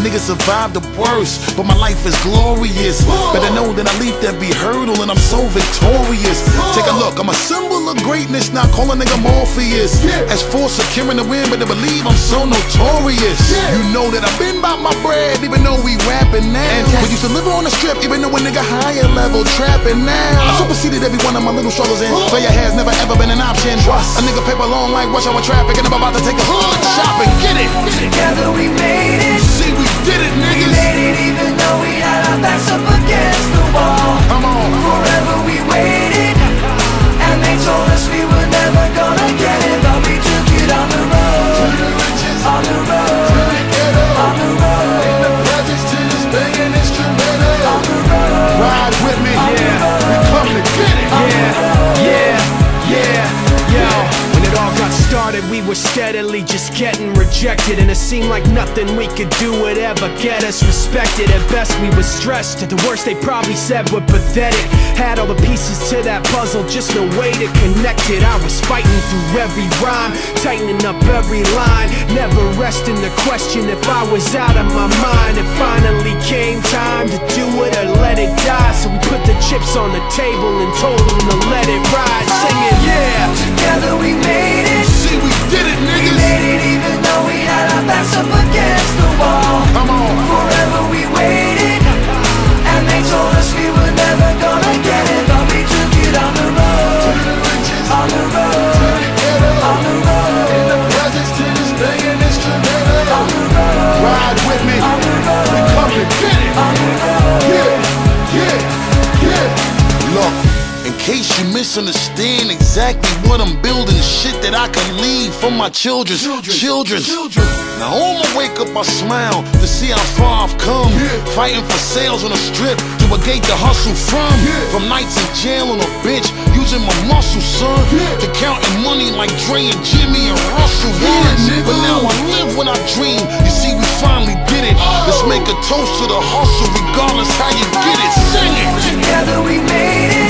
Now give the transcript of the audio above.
nigga survived the worst, but my life is glorious. Better know that I leaped every hurdle and I'm so victorious. Take a look, I'm a symbol of greatness, not call a nigga Morpheus. As for securing the win, better believe I'm so notorious. You know that I've been by my bread, even though we rapping now. We used to live on the strip, even though a nigga higher level trapping now. I superseded every one of my little struggles and failure has never ever been an option. Trust. A nigga paper long like rush hour traffic, and I'm about to take a hood shopping. Get it? Together we just getting rejected. And it seemed like nothing we could do would ever get us respected. At best, we were stressed. At the worst, they probably said we're pathetic. Had all the pieces to that puzzle, just no way to connect it. I was fighting through every rhyme, tightening up every line. Never resting the question if I was out of my mind. It finally came time to do it or let it die. So we put the chips on the table and told them to let it ride. Singing, yeah. Misunderstand exactly what I'm building, shit that I can leave for my children. Children. Now on my wake up, I smile to see how far I've come. Yeah. Fighting for sales on the strip to a gate to hustle from. Yeah. From nights in jail on a bench, using my muscle, son. yeah. To counting money like Dre and Jimmy and Russell once. But now I live when I dream. You see, we finally did it. Oh. Let's make a toast to the hustle, regardless how you get it. Sing it. Together we made it.